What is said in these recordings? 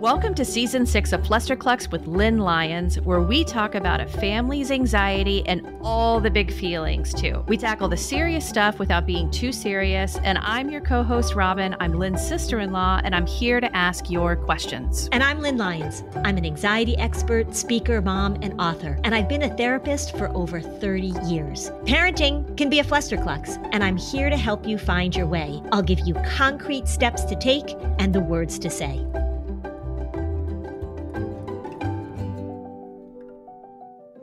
Welcome to season six of Flusterclux with Lynn Lyons, where we talk about a family's anxiety and all the big feelings, too. We tackle the serious stuff without being too serious. And I'm your co host, Robin. I'm Lynn's sister in law, and I'm here to ask your questions. And I'm Lynn Lyons. I'm an anxiety expert, speaker, mom, and author. And I've been a therapist for over 30 years. Parenting can be a Flusterclux, and I'm here to help you find your way. I'll give you concrete steps to take and the words to say.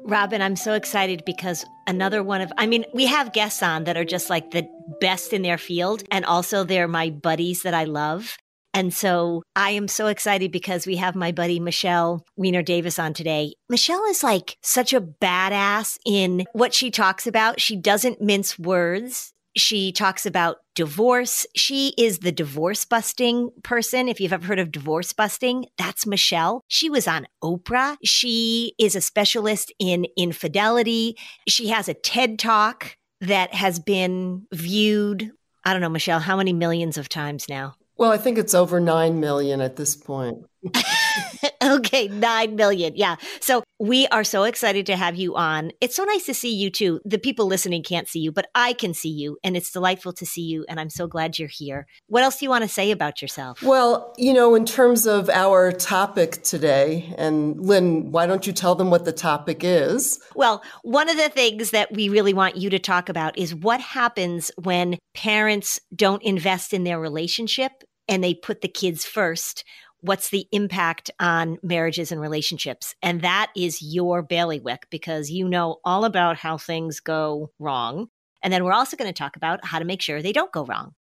Robin, I'm so excited because another one of, I mean, we have guests on that are just like the best in their field. And also they're my buddies that I love. And so I am so excited because we have my buddy Michelle Weiner Davis on today. Michelle is like such a badass in what she talks about. She doesn't mince words. She talks about divorce. She is the divorce busting person. If you've ever heard of divorce busting, that's Michelle. She was on Oprah. She is a specialist in infidelity. She has a TED talk that has been viewed, I don't know, Michelle, how many millions of times now? Well, I think it's over 9 million at this point. okay, 9 million. Yeah. So we are so excited to have you on. It's so nice to see you too. The people listening can't see you, but I can see you, and it's delightful to see you. And I'm so glad you're here. What else do you want to say about yourself? Well, you know, in terms of our topic today, and Lynn, why don't you tell them what the topic is? Well, one of the things that we really want you to talk about is what happens when parents don't invest in their relationship and they put the kids first what's the impact on marriages and relationships? And that is your bailiwick because you know all about how things go wrong. And then we're also going to talk about how to make sure they don't go wrong.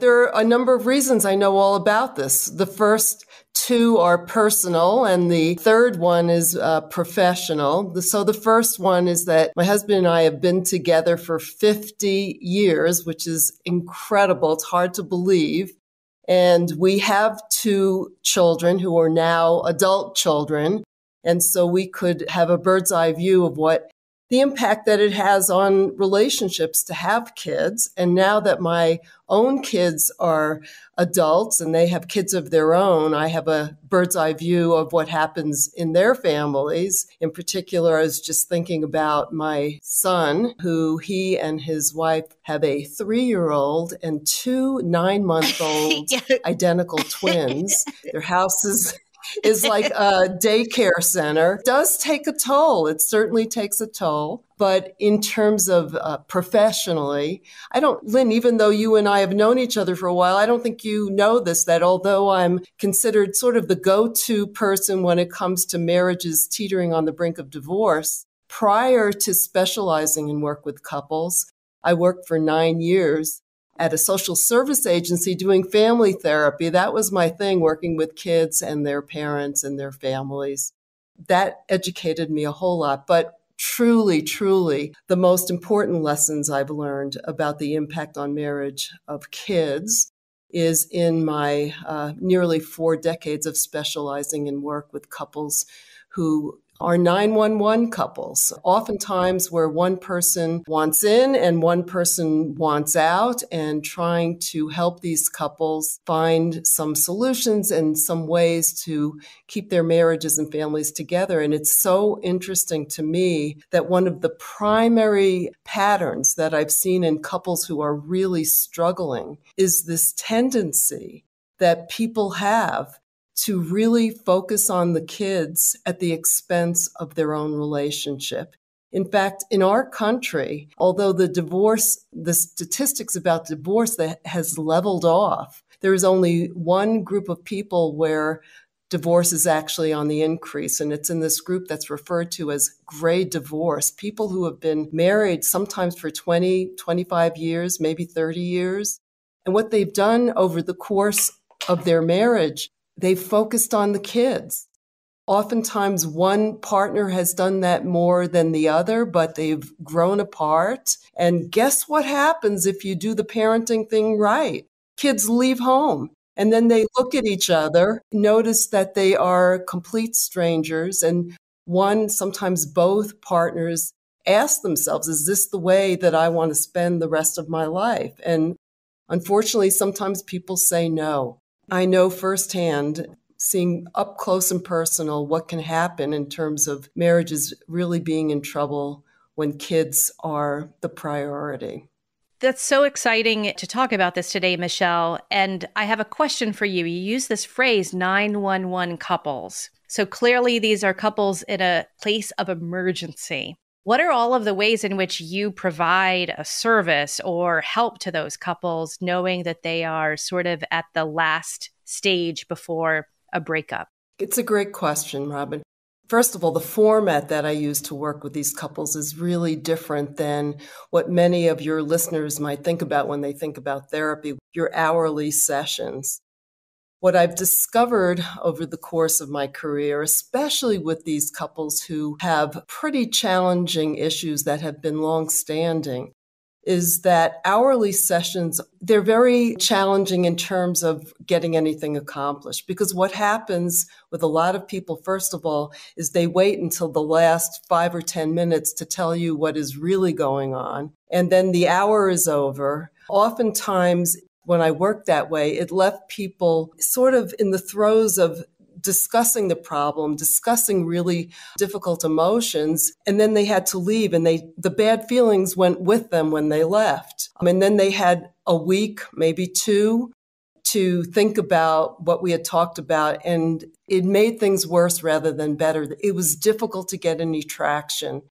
There are a number of reasons I know all about this. The first two are personal, and the third one is uh, professional. So the first one is that my husband and I have been together for 50 years, which is incredible. It's hard to believe. And we have two children who are now adult children. And so we could have a bird's eye view of what the impact that it has on relationships to have kids. And now that my own kids are adults and they have kids of their own, I have a bird's eye view of what happens in their families. In particular, I was just thinking about my son, who he and his wife have a three year old and two nine month old identical twins. Their house is is like a daycare center does take a toll. It certainly takes a toll. But in terms of uh, professionally, I don't, Lynn, even though you and I have known each other for a while, I don't think you know this, that although I'm considered sort of the go-to person when it comes to marriages teetering on the brink of divorce, prior to specializing in work with couples, I worked for nine years at a social service agency doing family therapy. That was my thing, working with kids and their parents and their families. That educated me a whole lot. But truly, truly, the most important lessons I've learned about the impact on marriage of kids is in my uh, nearly four decades of specializing in work with couples who are 911 couples, oftentimes where one person wants in and one person wants out, and trying to help these couples find some solutions and some ways to keep their marriages and families together. And it's so interesting to me that one of the primary patterns that I've seen in couples who are really struggling is this tendency that people have to really focus on the kids at the expense of their own relationship. In fact, in our country, although the divorce, the statistics about divorce that has leveled off, there is only one group of people where divorce is actually on the increase. And it's in this group that's referred to as gray divorce. People who have been married sometimes for 20, 25 years, maybe 30 years. And what they've done over the course of their marriage They've focused on the kids. Oftentimes, one partner has done that more than the other, but they've grown apart. And guess what happens if you do the parenting thing right? Kids leave home and then they look at each other, notice that they are complete strangers. And one, sometimes both partners ask themselves, is this the way that I want to spend the rest of my life? And unfortunately, sometimes people say no. I know firsthand seeing up close and personal what can happen in terms of marriages really being in trouble when kids are the priority. That's so exciting to talk about this today, Michelle. And I have a question for you. You use this phrase 911 couples. So clearly, these are couples in a place of emergency. What are all of the ways in which you provide a service or help to those couples, knowing that they are sort of at the last stage before a breakup? It's a great question, Robin. First of all, the format that I use to work with these couples is really different than what many of your listeners might think about when they think about therapy, your hourly sessions. What I've discovered over the course of my career, especially with these couples who have pretty challenging issues that have been long standing, is that hourly sessions they're very challenging in terms of getting anything accomplished. Because what happens with a lot of people first of all is they wait until the last 5 or 10 minutes to tell you what is really going on. And then the hour is over. Oftentimes when I worked that way, it left people sort of in the throes of discussing the problem, discussing really difficult emotions, and then they had to leave and they the bad feelings went with them when they left. Um, and then they had a week, maybe two to think about what we had talked about and it made things worse rather than better. It was difficult to get any traction.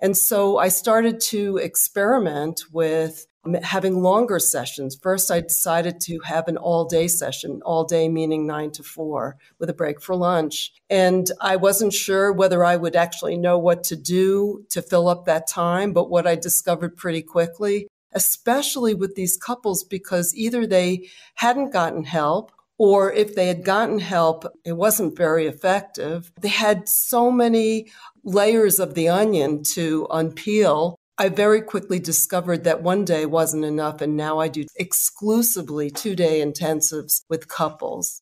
And so I started to experiment with having longer sessions. First, I decided to have an all day session, all day meaning nine to four with a break for lunch. And I wasn't sure whether I would actually know what to do to fill up that time. But what I discovered pretty quickly, especially with these couples, because either they hadn't gotten help or if they had gotten help, it wasn't very effective. They had so many layers of the onion to unpeel I very quickly discovered that one day wasn't enough, and now I do exclusively two day intensives with couples.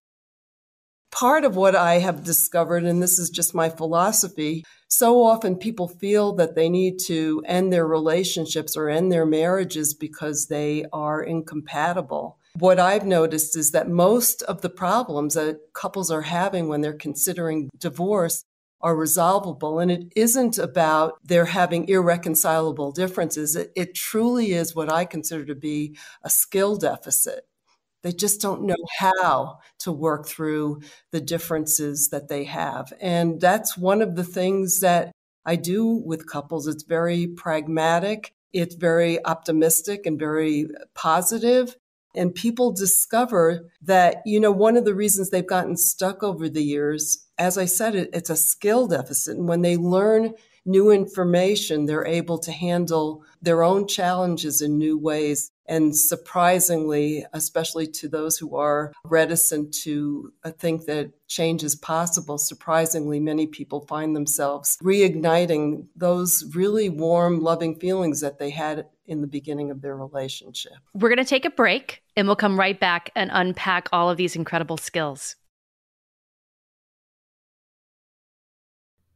Part of what I have discovered, and this is just my philosophy, so often people feel that they need to end their relationships or end their marriages because they are incompatible. What I've noticed is that most of the problems that couples are having when they're considering divorce are resolvable. And it isn't about there having irreconcilable differences. It, it truly is what I consider to be a skill deficit. They just don't know how to work through the differences that they have. And that's one of the things that I do with couples. It's very pragmatic. It's very optimistic and very positive. And people discover that, you know, one of the reasons they've gotten stuck over the years, as I said, it, it's a skill deficit. And when they learn new information, they're able to handle their own challenges in new ways. And surprisingly, especially to those who are reticent to uh, think that change is possible, surprisingly, many people find themselves reigniting those really warm, loving feelings that they had in the beginning of their relationship. We're going to take a break and we'll come right back and unpack all of these incredible skills.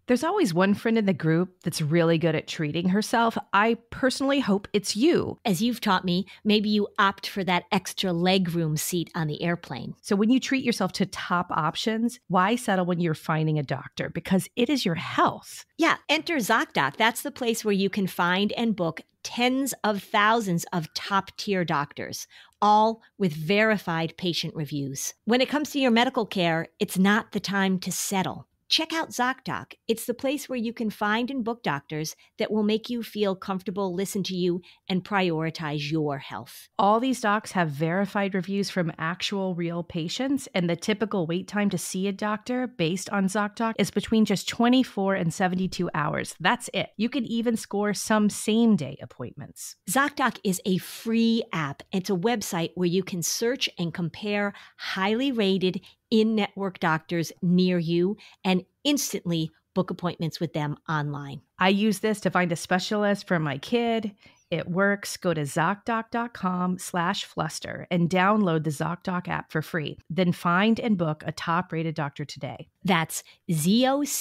There's always one friend in the group that's really good at treating herself. I personally hope it's you. As you've taught me, maybe you opt for that extra legroom seat on the airplane. So when you treat yourself to top options, why settle when you're finding a doctor? Because it is your health. Yeah, enter ZocDoc. That's the place where you can find and book tens of thousands of top tier doctors, all with verified patient reviews. When it comes to your medical care, it's not the time to settle. Check out ZocDoc. It's the place where you can find and book doctors that will make you feel comfortable, listen to you, and prioritize your health. All these docs have verified reviews from actual real patients, and the typical wait time to see a doctor based on ZocDoc is between just 24 and 72 hours. That's it. You can even score some same day appointments. ZocDoc is a free app. It's a website where you can search and compare highly rated in network doctors near you and instantly book appointments with them online. I use this to find a specialist for my kid. It works. Go to ZocDoc.com slash fluster and download the ZocDoc app for free. Then find and book a top rated doctor today. That's ZocDoc.com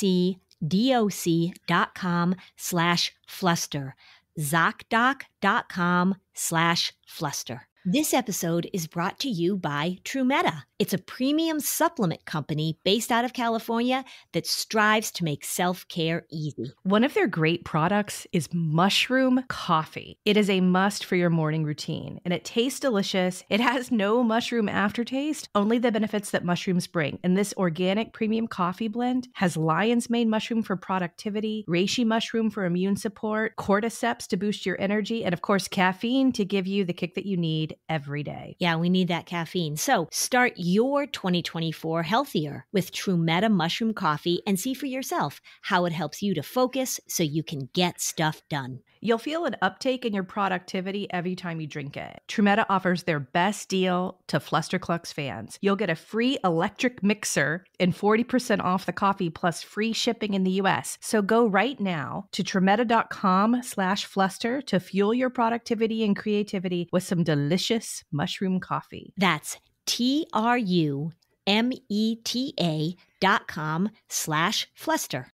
slash fluster. ZocDoc.com slash fluster. This episode is brought to you by Trumeta It's a premium supplement company based out of California that strives to make self care easy. One of their great products is mushroom coffee. It is a must for your morning routine and it tastes delicious. It has no mushroom aftertaste, only the benefits that mushrooms bring. And this organic premium coffee blend has lion's mane mushroom for productivity, reishi mushroom for immune support, cordyceps to boost your energy, and of course, caffeine to give you the kick that you need every day. Yeah, we need that caffeine. So start your 2024 healthier with Trumeta Mushroom Coffee and see for yourself how it helps you to focus so you can get stuff done. You'll feel an uptake in your productivity every time you drink it. Trumeta offers their best deal to Flusterclux fans. You'll get a free electric mixer and 40% off the coffee plus free shipping in the US. So go right now to trumeta.com slash fluster to fuel your productivity and creativity with some delicious mushroom coffee. That's T R U M E T A dot com slash fluster.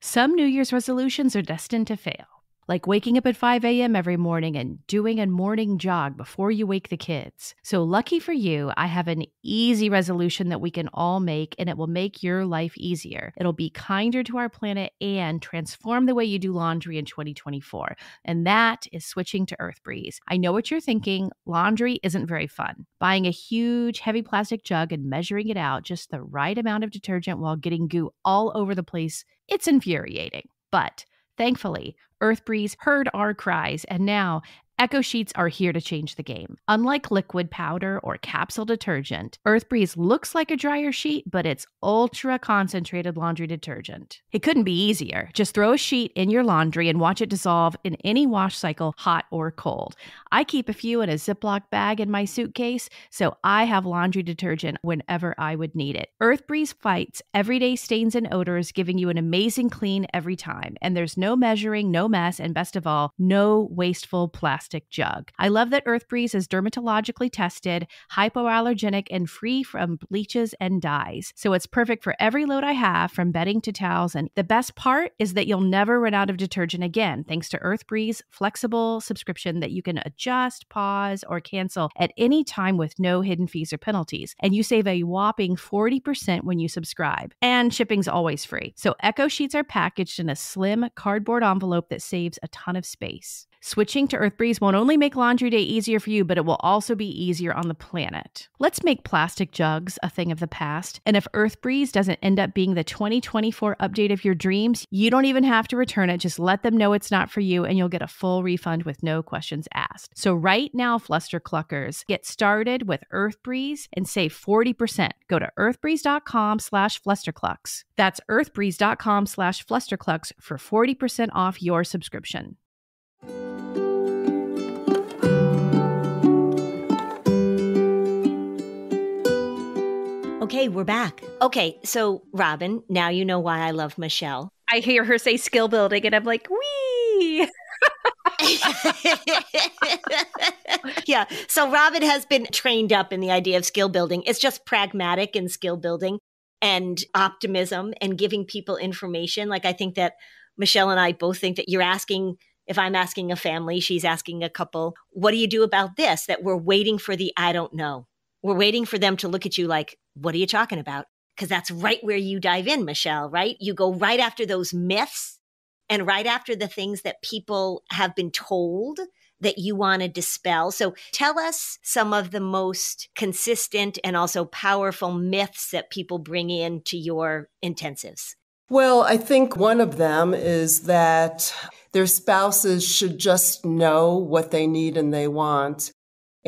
Some New Year's resolutions are destined to fail, like waking up at 5 a.m. every morning and doing a morning jog before you wake the kids. So, lucky for you, I have an easy resolution that we can all make, and it will make your life easier. It'll be kinder to our planet and transform the way you do laundry in 2024. And that is switching to Earth Breeze. I know what you're thinking laundry isn't very fun. Buying a huge, heavy plastic jug and measuring it out just the right amount of detergent while getting goo all over the place it's infuriating. But thankfully, Earth Breeze heard our cries, and now Eco Sheets are here to change the game. Unlike liquid powder or capsule detergent, Earth Breeze looks like a dryer sheet, but it's ultra concentrated laundry detergent. It couldn't be easier. Just throw a sheet in your laundry and watch it dissolve in any wash cycle, hot or cold. I keep a few in a Ziploc bag in my suitcase, so I have laundry detergent whenever I would need it. Earth Breeze fights everyday stains and odors, giving you an amazing clean every time. And there's no measuring, no mess, and best of all, no wasteful plastic plastic jug. I love that Earth Breeze is dermatologically tested, hypoallergenic, and free from bleaches and dyes. So it's perfect for every load I have, from bedding to towels. And the best part is that you'll never run out of detergent again, thanks to Earth Breeze flexible subscription that you can adjust, pause, or cancel at any time with no hidden fees or penalties. And you save a whopping 40% when you subscribe. And shipping's always free. So Eco Sheets are packaged in a slim cardboard envelope that saves a ton of space. Switching to Earth Breeze won't only make laundry day easier for you, but it will also be easier on the planet. Let's make plastic jugs a thing of the past. And if Earth Breeze doesn't end up being the 2024 update of your dreams, you don't even have to return it. Just let them know it's not for you and you'll get a full refund with no questions asked. So right now, Fluster Cluckers, get started with Earth Breeze and save 40%. Go to earthbreeze.com slash flusterclux. That's earthbreeze.com slash flusterclux for 40% off your subscription. Okay, we're back. Okay, so Robin, now you know why I love Michelle. I hear her say skill building, and I'm like, wee. yeah. So Robin has been trained up in the idea of skill building. It's just pragmatic and skill building and optimism and giving people information. Like I think that Michelle and I both think that you're asking if I'm asking a family, she's asking a couple, what do you do about this? That we're waiting for the I don't know. We're waiting for them to look at you like, what are you talking about? Because that's right where you dive in, Michelle, right? You go right after those myths and right after the things that people have been told that you want to dispel. So tell us some of the most consistent and also powerful myths that people bring in to your intensives. Well, I think one of them is that their spouses should just know what they need and they want.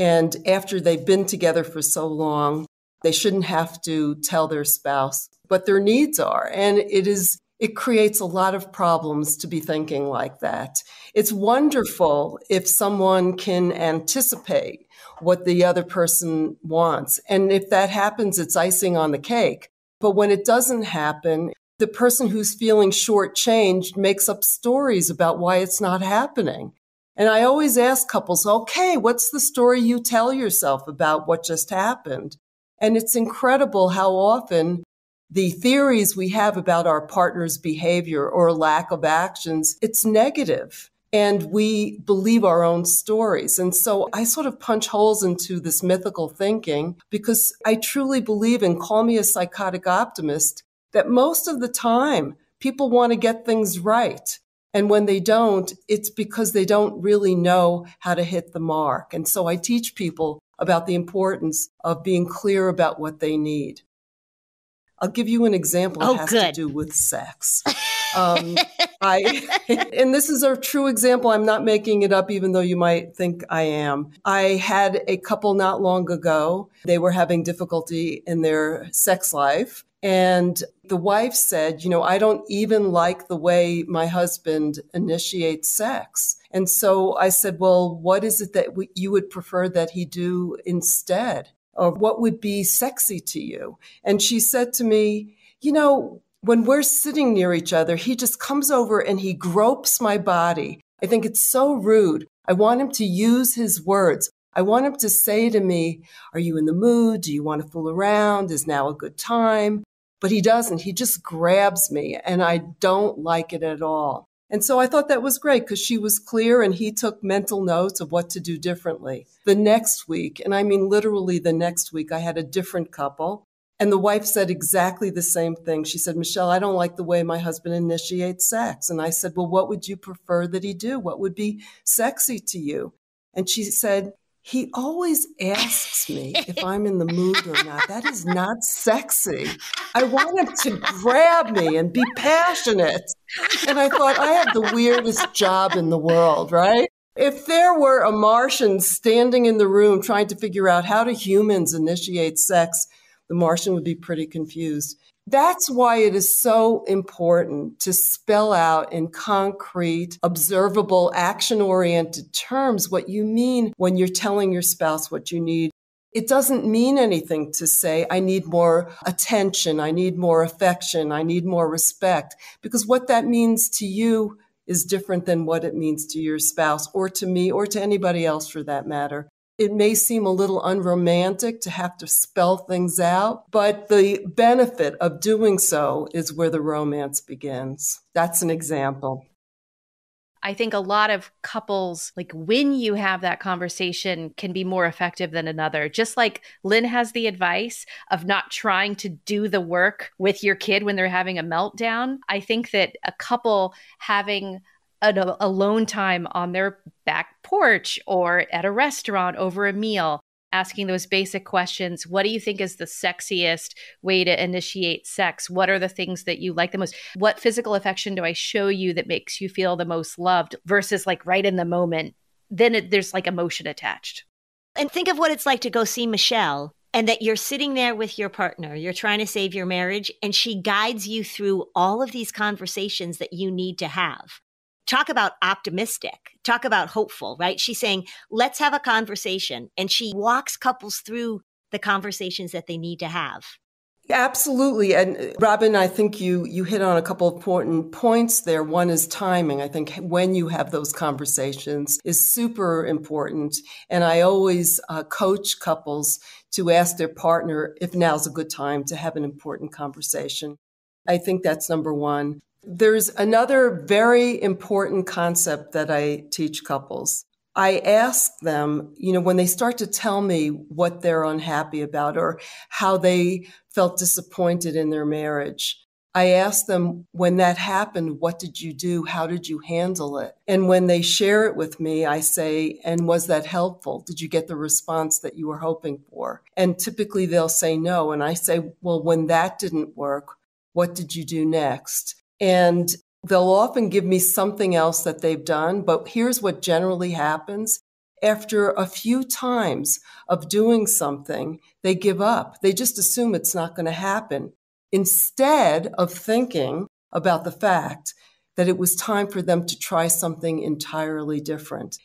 And after they've been together for so long, they shouldn't have to tell their spouse what their needs are. And it is, it creates a lot of problems to be thinking like that. It's wonderful if someone can anticipate what the other person wants. And if that happens, it's icing on the cake. But when it doesn't happen, the person who's feeling shortchanged makes up stories about why it's not happening. And I always ask couples, okay, what's the story you tell yourself about what just happened? And it's incredible how often the theories we have about our partner's behavior or lack of actions, it's negative. and we believe our own stories. And so I sort of punch holes into this mythical thinking because I truly believe, and call me a psychotic optimist that most of the time people want to get things right. And when they don't, it's because they don't really know how to hit the mark. And so I teach people about the importance of being clear about what they need. I'll give you an example. Oh, it has good. to do with sex. Um, I, and this is a true example. I'm not making it up, even though you might think I am. I had a couple not long ago. They were having difficulty in their sex life. And the wife said, You know, I don't even like the way my husband initiates sex. And so I said, Well, what is it that you would prefer that he do instead? Or what would be sexy to you? And she said to me, You know, when we're sitting near each other, he just comes over and he gropes my body. I think it's so rude. I want him to use his words. I want him to say to me, Are you in the mood? Do you want to fool around? Is now a good time? But he doesn't. He just grabs me and I don't like it at all. And so I thought that was great because she was clear and he took mental notes of what to do differently. The next week, and I mean literally the next week, I had a different couple. And the wife said exactly the same thing. She said, Michelle, I don't like the way my husband initiates sex. And I said, Well, what would you prefer that he do? What would be sexy to you? And she said, he always asks me if I'm in the mood or not. That is not sexy. I want him to grab me and be passionate. And I thought, I have the weirdest job in the world, right? If there were a Martian standing in the room trying to figure out how do humans initiate sex, the Martian would be pretty confused. That's why it is so important to spell out in concrete, observable, action oriented terms what you mean when you're telling your spouse what you need. It doesn't mean anything to say, I need more attention, I need more affection, I need more respect, because what that means to you is different than what it means to your spouse or to me or to anybody else for that matter. It may seem a little unromantic to have to spell things out, but the benefit of doing so is where the romance begins. That's an example. I think a lot of couples, like when you have that conversation, can be more effective than another. Just like Lynn has the advice of not trying to do the work with your kid when they're having a meltdown. I think that a couple having an alone time on their back porch or at a restaurant over a meal asking those basic questions. What do you think is the sexiest way to initiate sex? What are the things that you like the most? What physical affection do i show you that makes you feel the most loved versus like right in the moment? Then it, there's like emotion attached. And think of what it's like to go see michelle and that you're sitting there with your partner, you're trying to save your marriage, and she guides you through all of these conversations that you need to have talk about optimistic, talk about hopeful, right? She's saying, let's have a conversation. And she walks couples through the conversations that they need to have. Absolutely. And uh, Robin, I think you, you hit on a couple of important points there. One is timing. I think when you have those conversations is super important. And I always uh, coach couples to ask their partner if now's a good time to have an important conversation. I think that's number one. There's another very important concept that I teach couples. I ask them, you know, when they start to tell me what they're unhappy about or how they felt disappointed in their marriage, I ask them, when that happened, what did you do? How did you handle it? And when they share it with me, I say, and was that helpful? Did you get the response that you were hoping for? And typically they'll say no. And I say, well, when that didn't work, what did you do next? And they'll often give me something else that they've done. But here's what generally happens. After a few times of doing something, they give up. They just assume it's not going to happen instead of thinking about the fact that it was time for them to try something entirely different.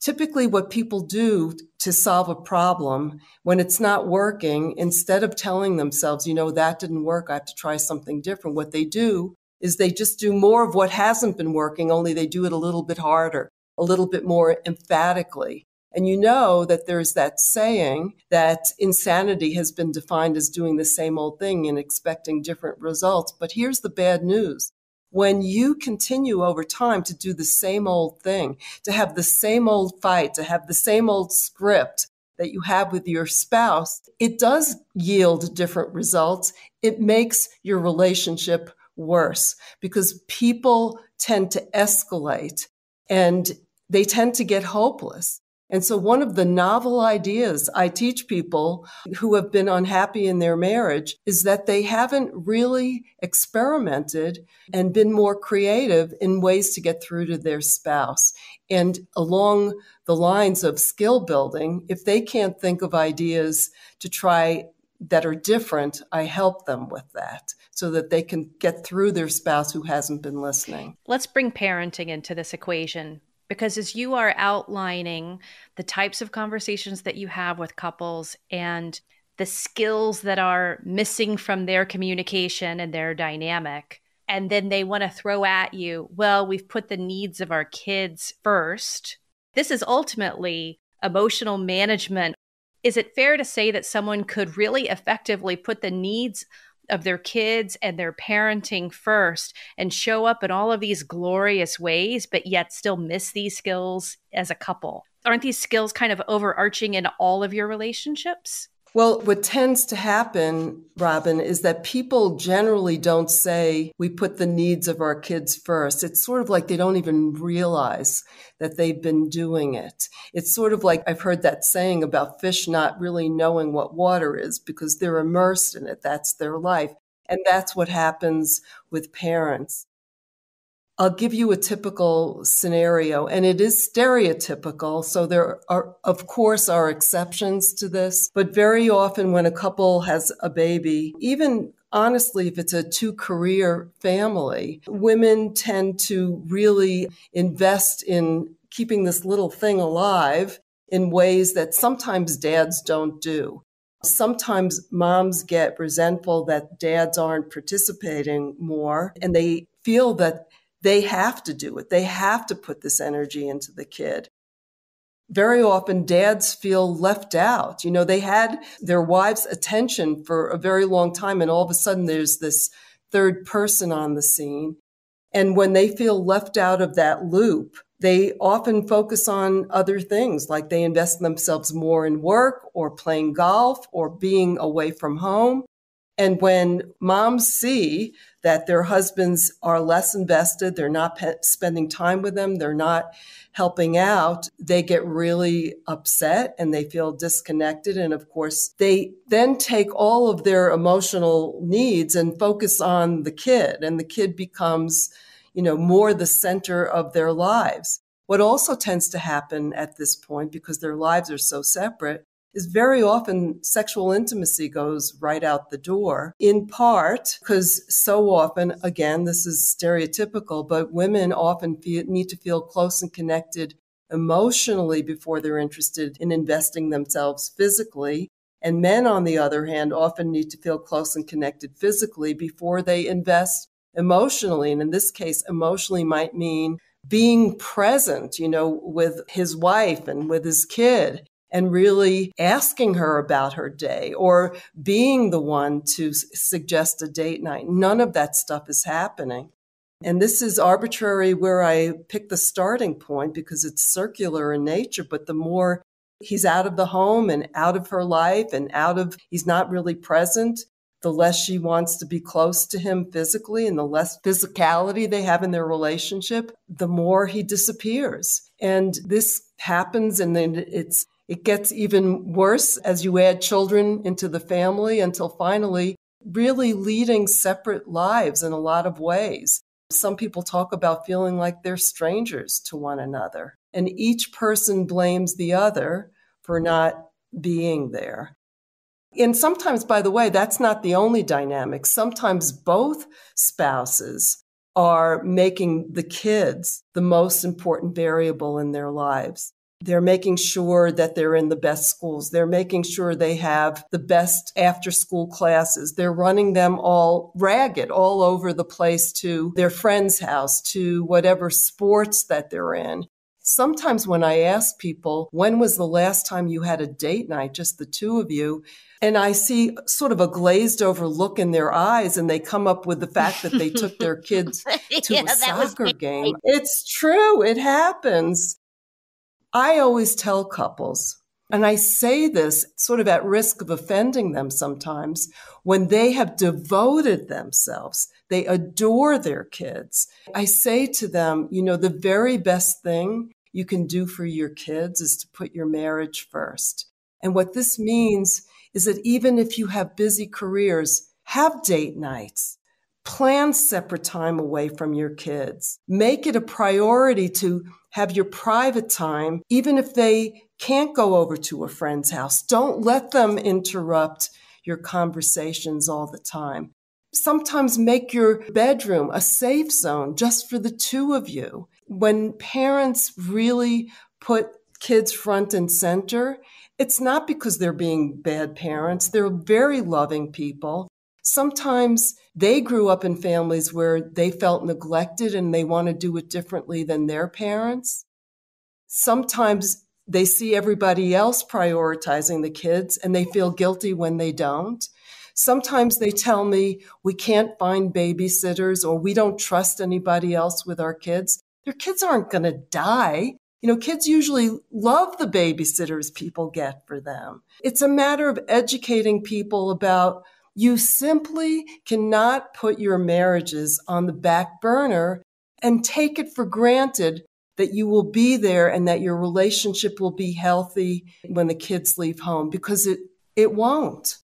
Typically, what people do to solve a problem when it's not working, instead of telling themselves, you know, that didn't work, I have to try something different, what they do is they just do more of what hasn't been working, only they do it a little bit harder, a little bit more emphatically. And you know that there's that saying that insanity has been defined as doing the same old thing and expecting different results. But here's the bad news. When you continue over time to do the same old thing, to have the same old fight, to have the same old script that you have with your spouse, it does yield different results. It makes your relationship worse because people tend to escalate and they tend to get hopeless. And so one of the novel ideas I teach people who have been unhappy in their marriage is that they haven't really experimented and been more creative in ways to get through to their spouse. And along the lines of skill building, if they can't think of ideas to try that are different, I help them with that so that they can get through their spouse who hasn't been listening. Let's bring parenting into this equation because as you are outlining the types of conversations that you have with couples and the skills that are missing from their communication and their dynamic and then they want to throw at you well we've put the needs of our kids first this is ultimately emotional management. Is it fair to say that someone could really effectively put the needs of their kids and their parenting first and show up in all of these glorious ways, but yet still miss these skills as a couple? Aren't these skills kind of overarching in all of your relationships? Well, what tends to happen, Robin, is that people generally don't say we put the needs of our kids first. It's sort of like they don't even realize that they've been doing it. It's sort of like I've heard that saying about fish not really knowing what water is because they're immersed in it. That's their life. And that's what happens with parents. I'll give you a typical scenario, and it is stereotypical. So there are, of course, are exceptions to this, but very often when a couple has a baby, even honestly, if it's a two career family, women tend to really invest in keeping this little thing alive in ways that sometimes dads don't do. Sometimes moms get resentful that dads aren't participating more and they feel that they have to do it. They have to put this energy into the kid. Very often dads feel left out. You know, they had their wives' attention for a very long time and all of a sudden there's this third person on the scene. And when they feel left out of that loop, they often focus on other things, like they invest themselves more in work or playing golf or being away from home. And when moms see that their husbands are less invested, they're not pe- spending time with them, they're not helping out, they get really upset and they feel disconnected. And of course, they then take all of their emotional needs and focus on the kid, and the kid becomes, you know, more the center of their lives. What also tends to happen at this point, because their lives are so separate, is very often sexual intimacy goes right out the door, in part because so often, again, this is stereotypical, but women often feel, need to feel close and connected emotionally before they're interested in investing themselves physically. And men, on the other hand, often need to feel close and connected physically before they invest emotionally. And in this case, emotionally might mean being present, you know, with his wife and with his kid and really asking her about her day or being the one to suggest a date night. None of that stuff is happening. And this is arbitrary where I pick the starting point because it's circular in nature. But the more he's out of the home and out of her life and out of, he's not really present, the less she wants to be close to him physically and the less physicality they have in their relationship, the more he disappears. And this happens and then it's it gets even worse as you add children into the family until finally really leading separate lives in a lot of ways. Some people talk about feeling like they're strangers to one another, and each person blames the other for not being there. And sometimes, by the way, that's not the only dynamic. Sometimes both spouses are making the kids the most important variable in their lives. They're making sure that they're in the best schools. They're making sure they have the best after school classes. They're running them all ragged all over the place to their friend's house, to whatever sports that they're in. sometimes when I ask people, when was the last time you had a date night, just the two of you? And I see sort of a glazed over look in their eyes, and they come up with the fact that they took their kids to yeah, a soccer game. It's true, it happens. I always tell couples, and I say this sort of at risk of offending them sometimes, when they have devoted themselves, they adore their kids. I say to them, you know, the very best thing you can do for your kids is to put your marriage first. And what this means is that even if you have busy careers, have date nights. Plan separate time away from your kids. Make it a priority to have your private time, even if they can't go over to a friend's house. Don't let them interrupt your conversations all the time. Sometimes make your bedroom a safe zone just for the two of you. When parents really put kids front and center, it's not because they're being bad parents. They're very loving people. Sometimes they grew up in families where they felt neglected and they want to do it differently than their parents. Sometimes they see everybody else prioritizing the kids and they feel guilty when they don't. Sometimes they tell me we can't find babysitters or we don't trust anybody else with our kids. Their kids aren't going to die. You know, kids usually love the babysitters people get for them. It's a matter of educating people about you simply cannot put your marriages on the back burner and take it for granted that you will be there and that your relationship will be healthy when the kids leave home because it, it won't.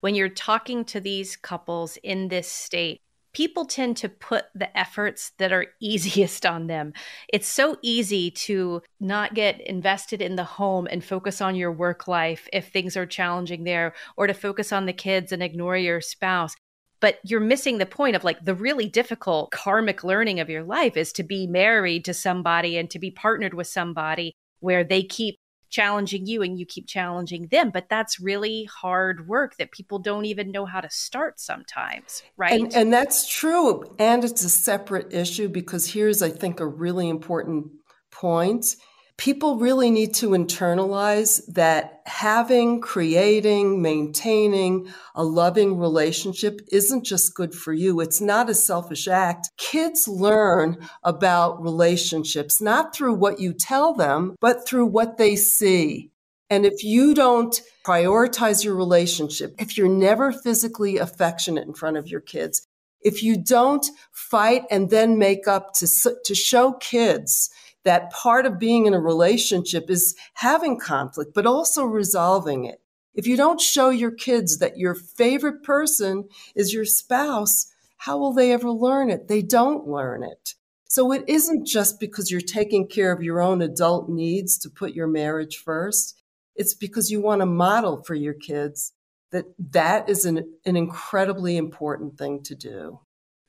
When you're talking to these couples in this state, people tend to put the efforts that are easiest on them. It's so easy to not get invested in the home and focus on your work life if things are challenging there, or to focus on the kids and ignore your spouse but you're missing the point of like the really difficult karmic learning of your life is to be married to somebody and to be partnered with somebody where they keep challenging you and you keep challenging them but that's really hard work that people don't even know how to start sometimes right? And, and that's true and it's a separate issue because here's i think a really important point people really need to internalize that having, creating, maintaining a loving relationship isn't just good for you. It's not a selfish act. Kids learn about relationships, not through what you tell them, but through what they see. And if you don't prioritize your relationship, if you're never physically affectionate in front of your kids, if you don't fight and then make up to, to show kids that part of being in a relationship is having conflict, but also resolving it. If you don't show your kids that your favorite person is your spouse, how will they ever learn it? They don't learn it. So it isn't just because you're taking care of your own adult needs to put your marriage first. It's because you want to model for your kids that that is an, an incredibly important thing to do.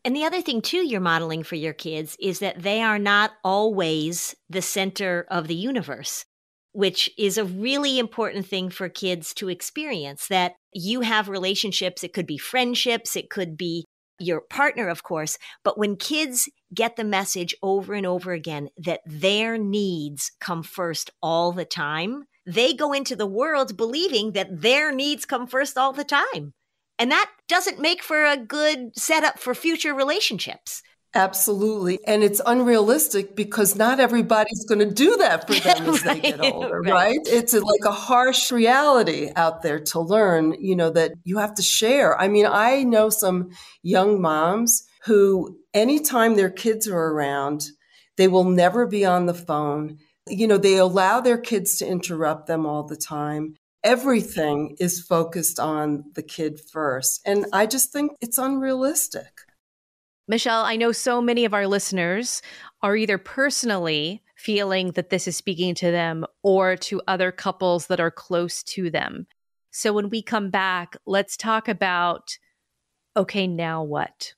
And the other thing, too, you're modeling for your kids is that they are not always the center of the universe, which is a really important thing for kids to experience. That you have relationships, it could be friendships, it could be your partner, of course. But when kids get the message over and over again that their needs come first all the time, they go into the world believing that their needs come first all the time. And that doesn't make for a good setup for future relationships. Absolutely. And it's unrealistic because not everybody's going to do that for them as right, they get older, right? right? It's a, like a harsh reality out there to learn, you know, that you have to share. I mean, I know some young moms who, anytime their kids are around, they will never be on the phone. You know, they allow their kids to interrupt them all the time everything is focused on the kid first. And I just think it's unrealistic. Michelle, I know so many of our listeners are either personally feeling that this is speaking to them or to other couples that are close to them. So when we come back, let's talk about okay, now what?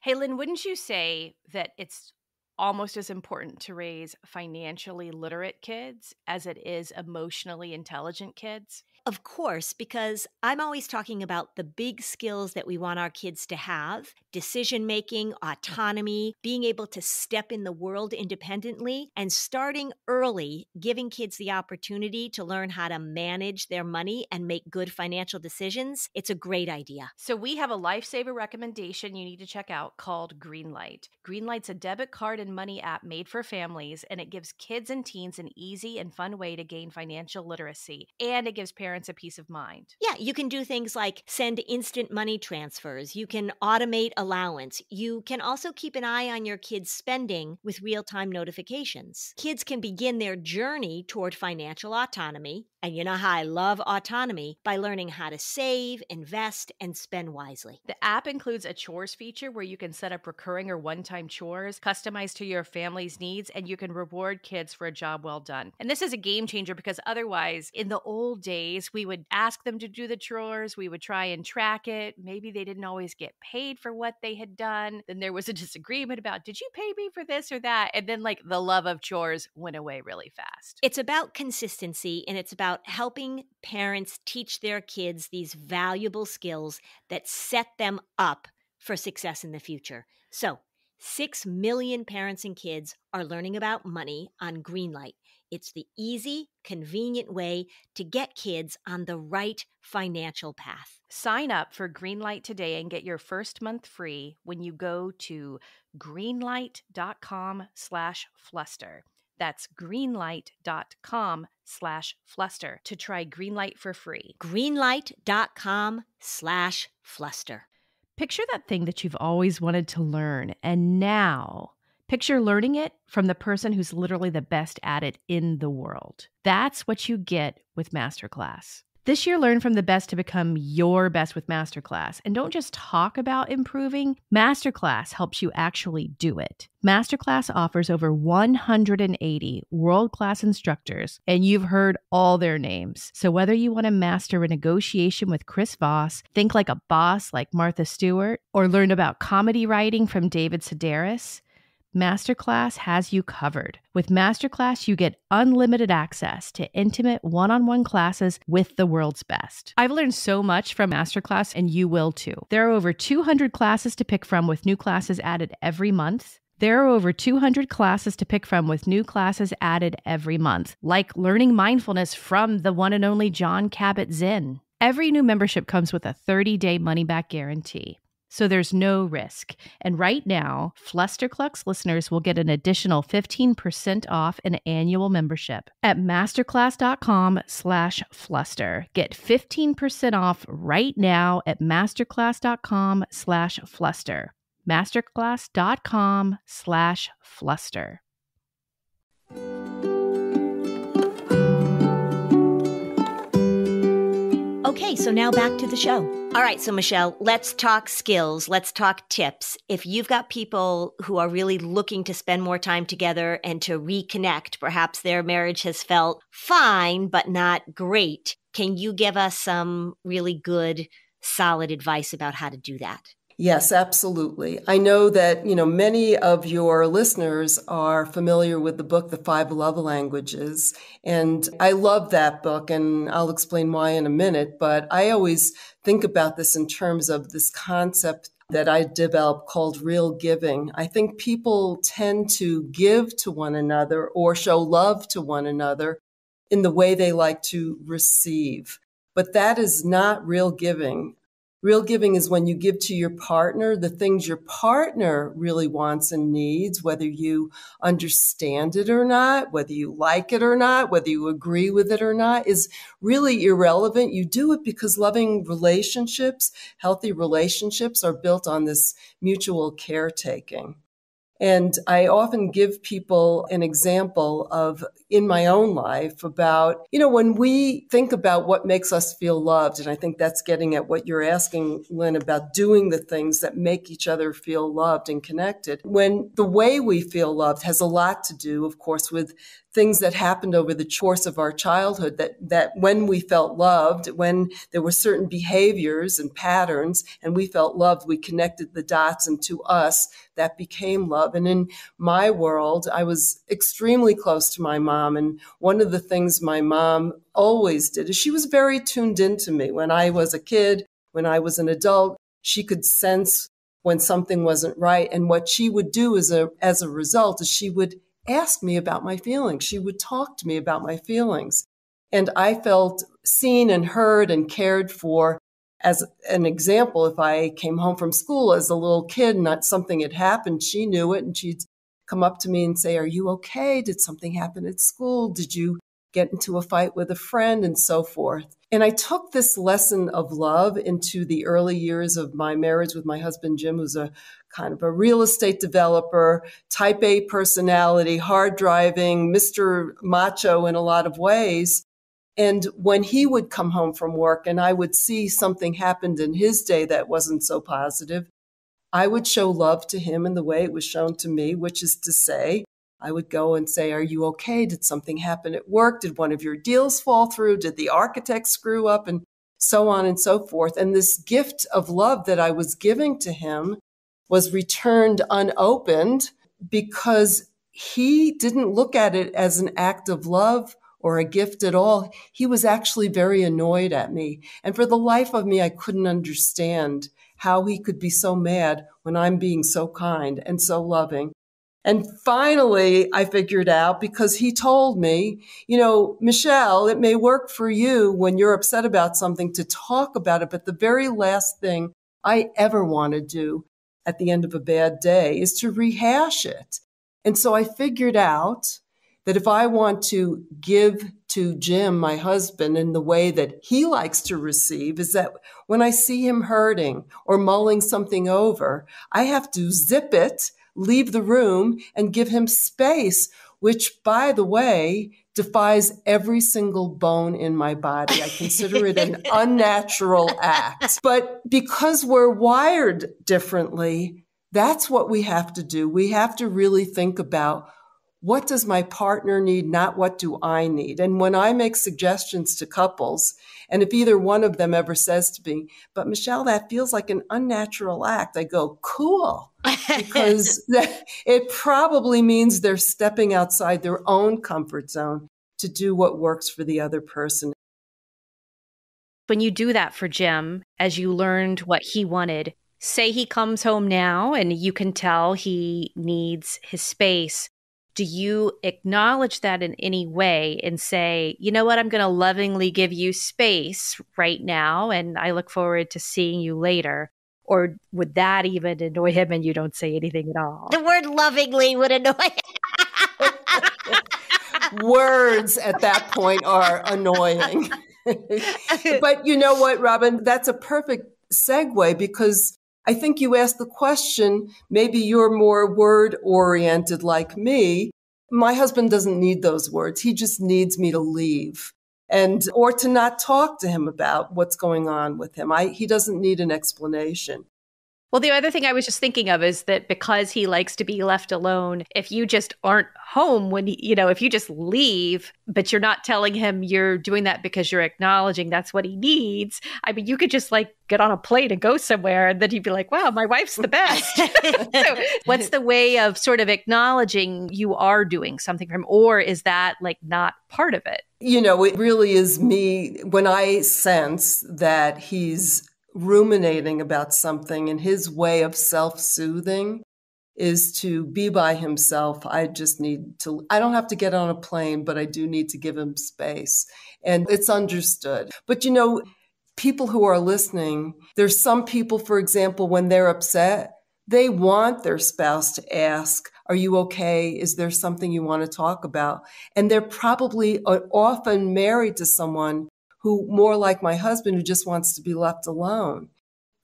Hey, Lynn, wouldn't you say that it's almost as important to raise financially literate kids as it is emotionally intelligent kids? Of course, because I'm always talking about the big skills that we want our kids to have decision making, mm. autonomy, being able to step in the world independently, and starting early, giving kids the opportunity to learn how to manage their money and make good financial decisions. It's a great idea. So, we have a lifesaver recommendation you need to check out called Greenlight. Greenlight's a debit card and money app made for families, and it gives kids and teens an easy and fun way to gain financial literacy. And it gives parents parents a peace of mind. Yeah, you can do things like send instant money transfers. You can automate allowance. You can also keep an eye on your kids' spending with real time notifications. Kids can begin their journey toward financial autonomy and you know how I love autonomy by learning how to save, invest, and spend wisely. The app includes a chores feature where you can set up recurring or one time chores customized to your family's needs, and you can reward kids for a job well done. And this is a game changer because otherwise, in the old days, we would ask them to do the chores, we would try and track it. Maybe they didn't always get paid for what they had done. Then there was a disagreement about, did you pay me for this or that? And then, like, the love of chores went away really fast. It's about consistency and it's about about helping parents teach their kids these valuable skills that set them up for success in the future. So, 6 million parents and kids are learning about money on Greenlight. It's the easy, convenient way to get kids on the right financial path. Sign up for Greenlight today and get your first month free when you go to greenlight.com/fluster. That's greenlight.com slash fluster to try Greenlight for free. Greenlight.com slash fluster. Picture that thing that you've always wanted to learn, and now picture learning it from the person who's literally the best at it in the world. That's what you get with Masterclass. This year, learn from the best to become your best with Masterclass. And don't just talk about improving, Masterclass helps you actually do it. Masterclass offers over 180 world class instructors, and you've heard all their names. So, whether you want to master a negotiation with Chris Voss, think like a boss like Martha Stewart, or learn about comedy writing from David Sedaris, Masterclass has you covered. With Masterclass, you get unlimited access to intimate one on one classes with the world's best. I've learned so much from Masterclass, and you will too. There are over 200 classes to pick from, with new classes added every month. There are over 200 classes to pick from with new classes added every month, like learning mindfulness from the one and only Jon Kabat-Zinn. Every new membership comes with a 30 day money back guarantee so there's no risk. And right now, Flusterclux listeners will get an additional 15% off an annual membership at masterclass.com slash fluster. Get 15% off right now at masterclass.com slash fluster. masterclass.com slash fluster. Okay, so now back to the show. All right, so Michelle, let's talk skills. Let's talk tips. If you've got people who are really looking to spend more time together and to reconnect, perhaps their marriage has felt fine, but not great. Can you give us some really good, solid advice about how to do that? Yes, absolutely. I know that, you know, many of your listeners are familiar with the book, The Five Love Languages. And I love that book and I'll explain why in a minute. But I always think about this in terms of this concept that I developed called real giving. I think people tend to give to one another or show love to one another in the way they like to receive. But that is not real giving. Real giving is when you give to your partner the things your partner really wants and needs, whether you understand it or not, whether you like it or not, whether you agree with it or not, is really irrelevant. You do it because loving relationships, healthy relationships are built on this mutual caretaking. And I often give people an example of in my own life about, you know, when we think about what makes us feel loved, and I think that's getting at what you're asking, Lynn, about doing the things that make each other feel loved and connected. When the way we feel loved has a lot to do, of course, with things that happened over the course of our childhood that, that when we felt loved, when there were certain behaviors and patterns and we felt loved, we connected the dots and to us that became love. And in my world, I was extremely close to my mom. And one of the things my mom always did is she was very tuned into me when I was a kid, when I was an adult. She could sense when something wasn't right. And what she would do as a, as a result is she would ask me about my feelings. She would talk to me about my feelings. And I felt seen and heard and cared for. As an example, if I came home from school as a little kid and not something had happened, she knew it and she'd come up to me and say, Are you okay? Did something happen at school? Did you get into a fight with a friend and so forth? And I took this lesson of love into the early years of my marriage with my husband, Jim, who's a kind of a real estate developer, type A personality, hard driving, Mr. Macho in a lot of ways. And when he would come home from work and I would see something happened in his day that wasn't so positive, I would show love to him in the way it was shown to me, which is to say, I would go and say, Are you okay? Did something happen at work? Did one of your deals fall through? Did the architect screw up? And so on and so forth. And this gift of love that I was giving to him was returned unopened because he didn't look at it as an act of love or a gift at all. He was actually very annoyed at me. And for the life of me, I couldn't understand how he could be so mad when I'm being so kind and so loving. And finally, I figured out because he told me, you know, Michelle, it may work for you when you're upset about something to talk about it, but the very last thing I ever want to do at the end of a bad day is to rehash it. And so I figured out that if I want to give to Jim, my husband, in the way that he likes to receive, is that when I see him hurting or mulling something over, I have to zip it leave the room and give him space, which, by the way, defies every single bone in my body. I consider it an unnatural act. But because we're wired differently, that's what we have to do. We have to really think about what does my partner need, not what do I need. And when I make suggestions to couples, and if either one of them ever says to me, but Michelle, that feels like an unnatural act, I go, cool. because it probably means they're stepping outside their own comfort zone to do what works for the other person. When you do that for Jim, as you learned what he wanted, say he comes home now and you can tell he needs his space do you acknowledge that in any way and say, you know what, I'm going to lovingly give you space right now, and I look forward to seeing you later? Or would that even annoy him and you don't say anything at all? The word lovingly would annoy him. Words at that point are annoying. but you know what, Robin? That's a perfect segue because I think you asked the question, maybe you're more word oriented like me. My husband doesn't need those words. He just needs me to leave and or to not talk to him about what's going on with him. I, he doesn't need an explanation. Well, the other thing I was just thinking of is that because he likes to be left alone, if you just aren't home when he, you know, if you just leave, but you're not telling him you're doing that because you're acknowledging that's what he needs, I mean, you could just like get on a plane and go somewhere and then he'd be like, wow, my wife's the best. so, what's the way of sort of acknowledging you are doing something for him? Or is that like not part of it? You know, it really is me when I sense that he's ruminating about something and his way of self soothing is to be by himself. I just need to, I don't have to get on a plane, but I do need to give him space. And it's understood. But you know, people who are listening, there's some people, for example, when they're upset, they want their spouse to ask, Are you okay? Is there something you want to talk about? And they're probably uh, often married to someone who more like my husband who just wants to be left alone.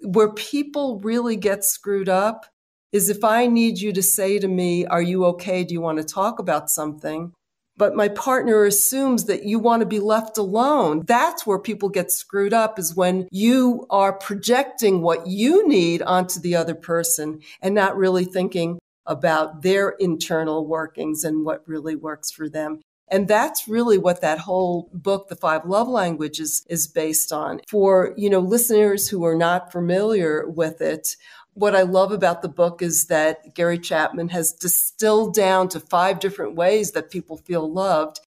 Where people really get screwed up is if I need you to say to me, Are you okay? Do you want to talk about something? But my partner assumes that you want to be left alone. That's where people get screwed up is when you are projecting what you need onto the other person and not really thinking about their internal workings and what really works for them. And that's really what that whole book, The Five Love Languages, is based on. For, you know, listeners who are not familiar with it, what I love about the book is that Gary Chapman has distilled down to five different ways that people feel loved.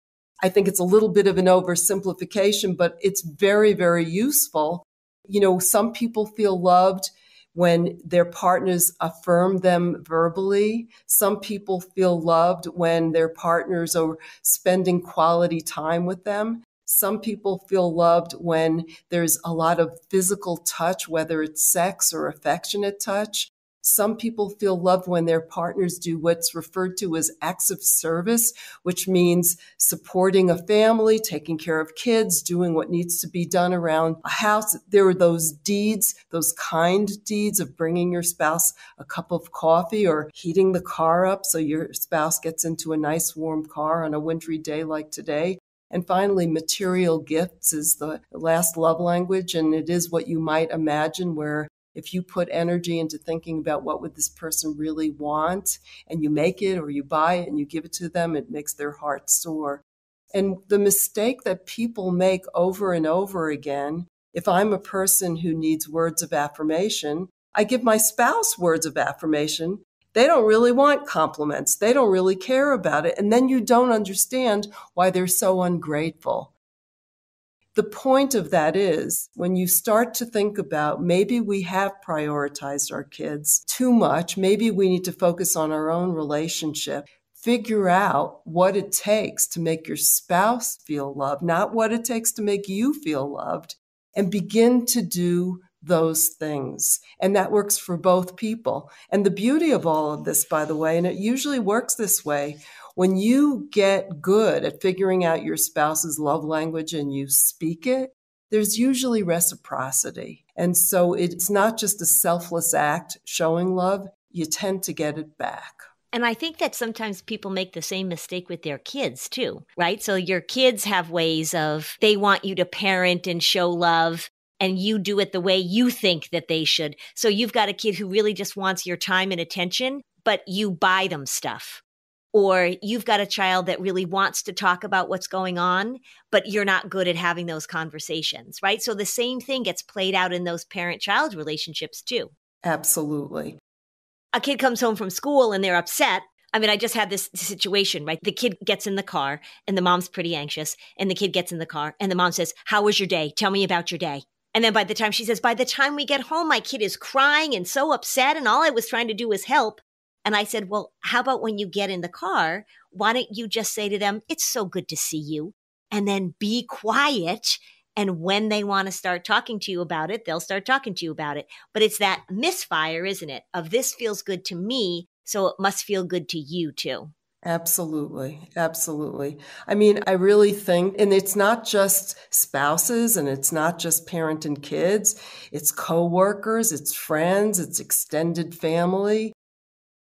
I think it's a little bit of an oversimplification, but it's very, very useful. You know, some people feel loved when their partners affirm them verbally. Some people feel loved when their partners are spending quality time with them. Some people feel loved when there's a lot of physical touch, whether it's sex or affectionate touch. Some people feel loved when their partners do what's referred to as acts of service, which means supporting a family, taking care of kids, doing what needs to be done around a house. There are those deeds, those kind deeds of bringing your spouse a cup of coffee or heating the car up so your spouse gets into a nice warm car on a wintry day like today. And finally, material gifts is the last love language. And it is what you might imagine where if you put energy into thinking about what would this person really want and you make it or you buy it and you give it to them it makes their heart soar. And the mistake that people make over and over again if i'm a person who needs words of affirmation i give my spouse words of affirmation. They don't really want compliments. They don't really care about it. And then you don't understand why they're so ungrateful the point of that is when you start to think about maybe we have prioritized our kids too much, maybe we need to focus on our own relationship. Figure out what it takes to make your spouse feel loved, not what it takes to make you feel loved, and begin to do those things. And that works for both people. And the beauty of all of this, by the way, and it usually works this way when you get good at figuring out your spouse's love language and you speak it, there's usually reciprocity. And so it's not just a selfless act showing love, you tend to get it back. And I think that sometimes people make the same mistake with their kids too, right? So your kids have ways of they want you to parent and show love and you do it the way you think that they should. So you've got a kid who really just wants your time and attention, but you buy them stuff or you've got a child that really wants to talk about what's going on, but you're not good at having those conversations, right? So the same thing gets played out in those parent child relationships too. Absolutely. A kid comes home from school and they're upset. I mean, I just had this situation, right? The kid gets in the car and the mom's pretty anxious, and the kid gets in the car and the mom says, How was your day? Tell me about your day. And then by the time she says, By the time we get home, my kid is crying and so upset, and all I was trying to do was help. And I said, Well, how about when you get in the car? Why don't you just say to them, It's so good to see you? And then be quiet. And when they want to start talking to you about it, they'll start talking to you about it. But it's that misfire, isn't it? Of this feels good to me, so it must feel good to you too. Absolutely. Absolutely. I mean, I really think, and it's not just spouses and it's not just parent and kids. It's coworkers, it's friends, it's extended family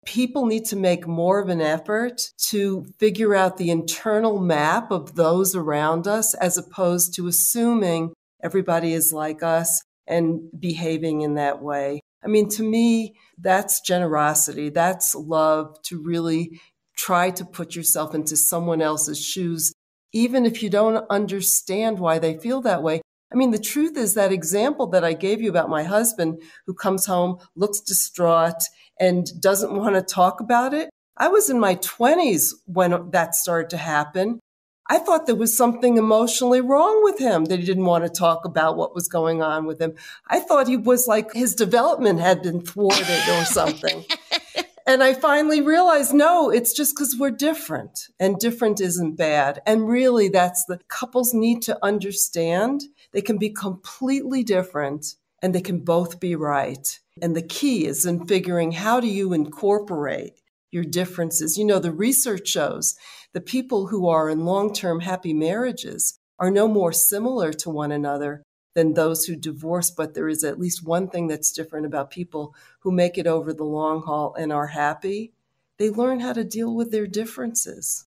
people need to make more of an effort to figure out the internal map of those around us as opposed to assuming everybody is like us and behaving in that way. I mean, to me, that's generosity. That's love to really try to put yourself into someone else's shoes, even if you don't understand why they feel that way. I mean, the truth is that example that I gave you about my husband who comes home, looks distraught, and doesn't want to talk about it. I was in my 20s when that started to happen. I thought there was something emotionally wrong with him that he didn't want to talk about what was going on with him. I thought he was like his development had been thwarted or something. and I finally realized no, it's just because we're different and different isn't bad. And really, that's the couples need to understand they can be completely different and they can both be right. And the key is in figuring how do you incorporate your differences. You know, the research shows the people who are in long term happy marriages are no more similar to one another than those who divorce, but there is at least one thing that's different about people who make it over the long haul and are happy. They learn how to deal with their differences.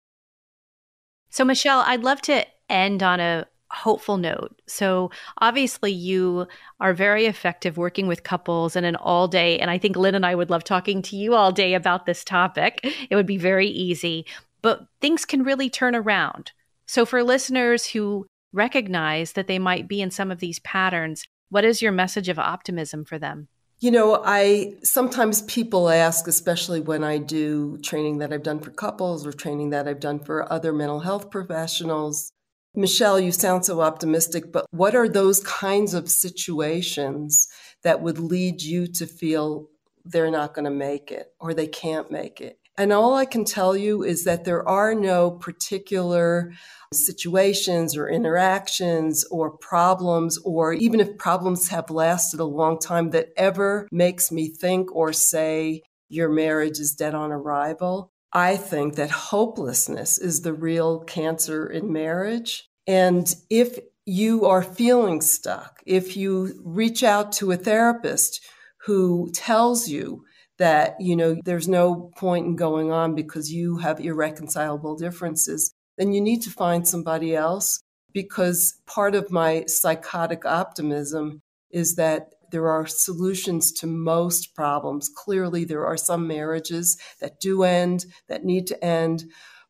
So, Michelle, I'd love to end on a hopeful note. So, obviously, you are very effective working with couples and an all day. And I think Lynn and I would love talking to you all day about this topic. It would be very easy, but things can really turn around. So, for listeners who recognize that they might be in some of these patterns, what is your message of optimism for them? You know, I sometimes people ask, especially when I do training that I've done for couples or training that I've done for other mental health professionals. Michelle, you sound so optimistic, but what are those kinds of situations that would lead you to feel they're not going to make it or they can't make it? And all I can tell you is that there are no particular situations or interactions or problems, or even if problems have lasted a long time, that ever makes me think or say your marriage is dead on arrival. I think that hopelessness is the real cancer in marriage. And if you are feeling stuck, if you reach out to a therapist who tells you that, you know, there's no point in going on because you have irreconcilable differences, then you need to find somebody else because part of my psychotic optimism is that there are solutions to most problems. Clearly, there are some marriages that do end, that need to end,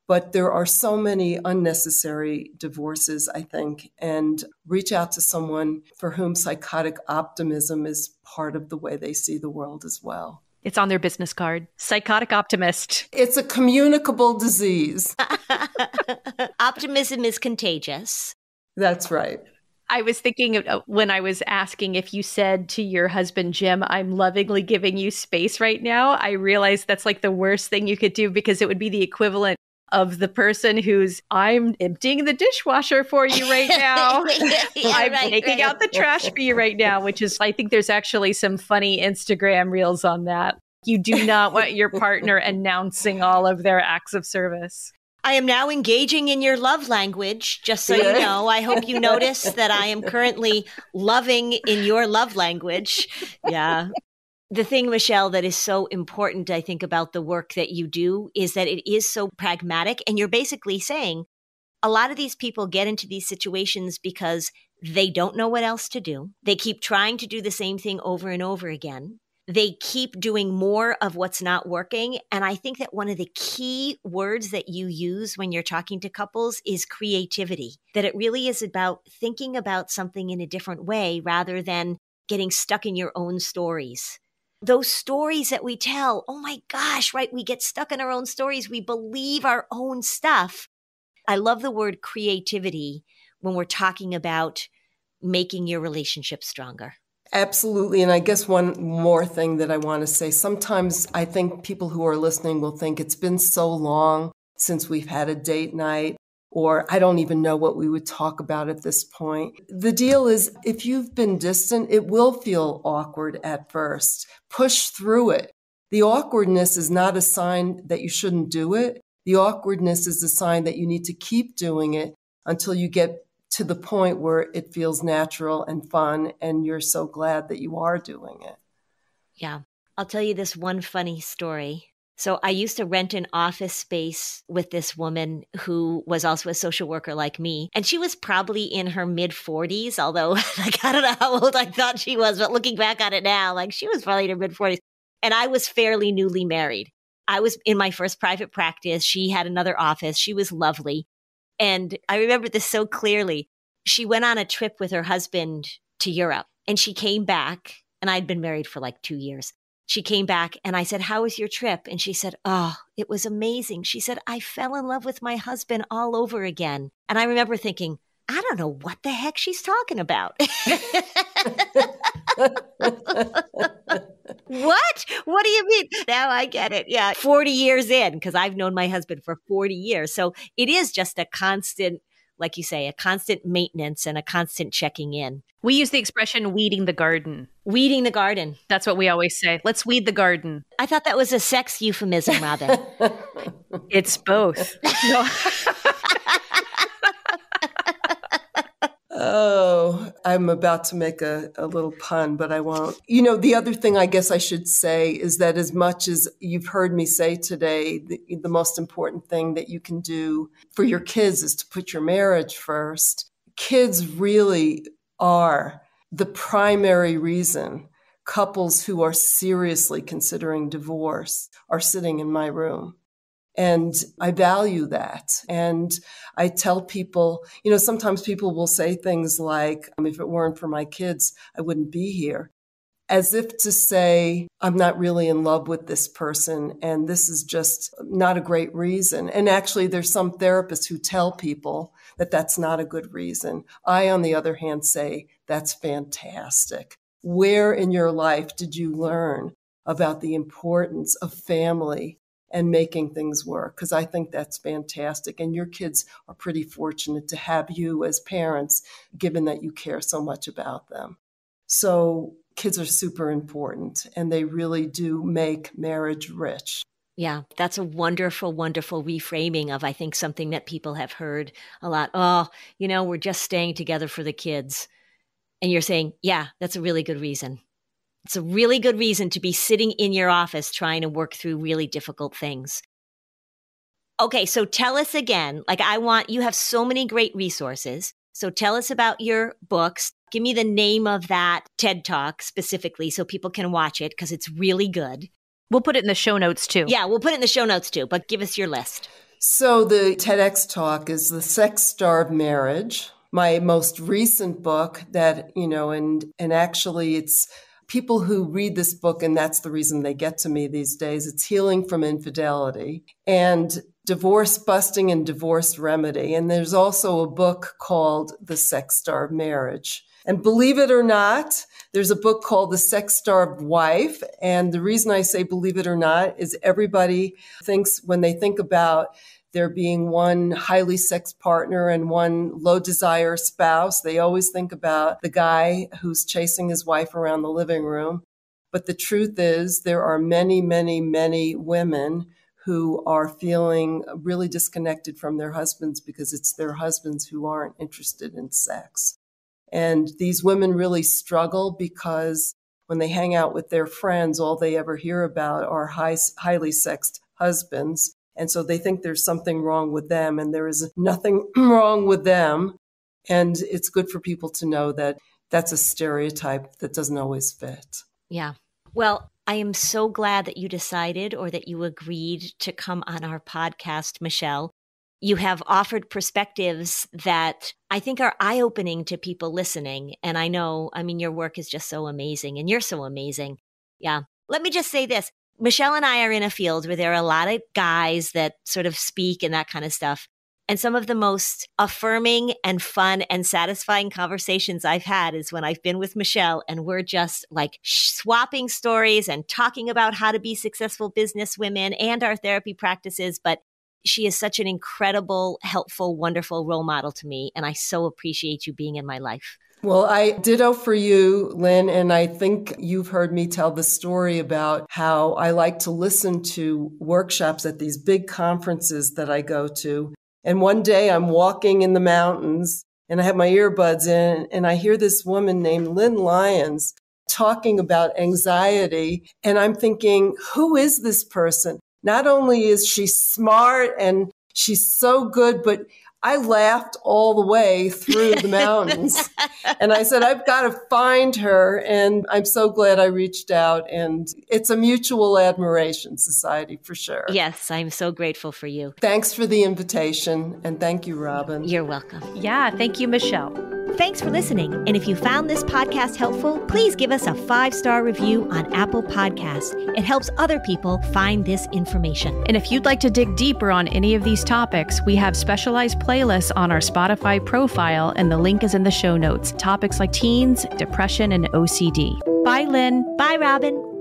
but there are so many unnecessary divorces, I think, and reach out to someone for whom psychotic optimism is part of the way they see the world as well. It's on their business card. Psychotic optimist. It's a communicable disease. Optimism is contagious. That's right. I was thinking of, uh, when I was asking if you said to your husband, Jim, I'm lovingly giving you space right now. I realized that's like the worst thing you could do because it would be the equivalent of the person who's I'm emptying the dishwasher for you right now. yeah, I'm right, taking right. out the trash for you right now, which is I think there's actually some funny Instagram reels on that. You do not want your partner announcing all of their acts of service. I am now engaging in your love language, just so you know. I hope you notice that I am currently loving in your love language. Yeah the thing, Michelle, that is so important, I think, about the work that you do is that it is so pragmatic. And you're basically saying a lot of these people get into these situations because they don't know what else to do. They keep trying to do the same thing over and over again. They keep doing more of what's not working. And I think that one of the key words that you use when you're talking to couples is creativity, that it really is about thinking about something in a different way rather than getting stuck in your own stories those stories that we tell, oh my gosh, right? We get stuck in our own stories. We believe our own stuff. I love the word creativity when we're talking about making your relationship stronger. Absolutely. And I guess one more thing that I want to say sometimes I think people who are listening will think it's been so long since we've had a date night or I don't even know what we would talk about at this point. The deal is if you've been distant, it will feel awkward at first. Push through it. The awkwardness is not a sign that you shouldn't do it. The awkwardness is a sign that you need to keep doing it until you get to the point where it feels natural and fun and you're so glad that you are doing it. Yeah. I'll tell you this one funny story. So I used to rent an office space with this woman who was also a social worker like me. And she was probably in her mid 40s, although like, I don't know how old I thought she was, but looking back on it now, like she was probably in her mid 40s. And I was fairly newly married. I was in my first private practice. She had another office. She was lovely. And I remember this so clearly. She went on a trip with her husband to Europe and she came back and I'd been married for like two years she came back and I said, How was your trip? And she said, Oh, it was amazing. She said, I fell in love with my husband all over again. And I remember thinking, I don't know what the heck she's talking about. what? What do you mean? Now I get it. Yeah. 40 years in, because I've known my husband for 40 years. So it is just a constant like you say, a constant maintenance and a constant checking in. We use the expression weeding the garden. Weeding the garden. That's what we always say. Let's weed the garden. I thought that was a sex euphemism, rather. it's both. Oh, I'm about to make a, a little pun, but I won't. You know, the other thing I guess I should say is that as much as you've heard me say today, the, the most important thing that you can do for your kids is to put your marriage first. Kids really are the primary reason couples who are seriously considering divorce are sitting in my room And I value that. And I tell people, you know, sometimes people will say things like, um, if it weren't for my kids, I wouldn't be here. As if to say, I'm not really in love with this person and this is just not a great reason. And actually, there's some therapists who tell people that that's not a good reason. I, on the other hand, say that's fantastic. Where in your life did you learn about the importance of family and making things work because I think that's fantastic. And your kids are pretty fortunate to have you as parents, given that you care so much about them. So, kids are super important and they really do make marriage rich. Yeah, that's a wonderful, wonderful reframing of, I think, something that people have heard a lot. Oh, you know, we're just staying together for the kids. And you're saying, yeah, that's a really good reason. It's a really good reason to be sitting in your office trying to work through really difficult things. Okay, so tell us again. Like, I want you have so many great resources. So tell us about your books. Give me the name of that TED Talk specifically so people can watch it because it's really good. We'll put it in the show notes too. Yeah, we'll put it in the show notes too, but give us your list. So the TEDx talk is The Sex Starved Marriage, my most recent book that, you know, and and actually it's people who read this book, and that's the reason they get to me these days, it's Healing from Infidelity and Divorce Busting and Divorce Remedy. And there's also a book called The Sex Starved Marriage. And believe it or not, there's a book called The Sex Starved Wife. And the reason I say believe it or not is everybody thinks when they think about there being one highly sexed partner and one low desire spouse. They always think about the guy who's chasing his wife around the living room. But the truth is, there are many, many, many women who are feeling really disconnected from their husbands because it's their husbands who aren't interested in sex. And these women really struggle because when they hang out with their friends, all they ever hear about are high, highly sexed husbands. And so they think there's something wrong with them, and there is nothing wrong with them. And it's good for people to know that that's a stereotype that doesn't always fit. Yeah. Well, I am so glad that you decided or that you agreed to come on our podcast, Michelle. You have offered perspectives that I think are eye opening to people listening. And I know, I mean, your work is just so amazing and you're so amazing. Yeah. Let me just say this Michelle and I are in a field where there are a lot of guys that sort of speak and that kind of stuff. And some of the most affirming and fun and satisfying conversations I've had is when I've been with Michelle and we're just like swapping stories and talking about how to be successful business women and our therapy practices. But she is such an incredible, helpful, wonderful role model to me. And I so appreciate you being in my life. Well, I ditto for you, Lynn, and I think you've heard me tell the story about how I like to listen to workshops at these big conferences that I go to. And one day I'm walking in the mountains and I have my earbuds in and I hear this woman named Lynn Lyons talking about anxiety. And I'm thinking, who is this person? Not only is she smart and she's so good, but I laughed all the way through the mountains. and I said, I've got to find her. And I'm so glad I reached out. And it's a mutual admiration society for sure. Yes, I'm so grateful for you. Thanks for the invitation. And thank you, Robin. You're welcome. Yeah, thank you, Michelle. Thanks for listening. And if you found this podcast helpful, please give us a five star review on Apple Podcasts. It helps other people find this information. And if you'd like to dig deeper on any of these topics, we have specialized playlists on our Spotify profile, and the link is in the show notes. Topics like teens, depression, and OCD. Bye, Lynn. Bye, Robin.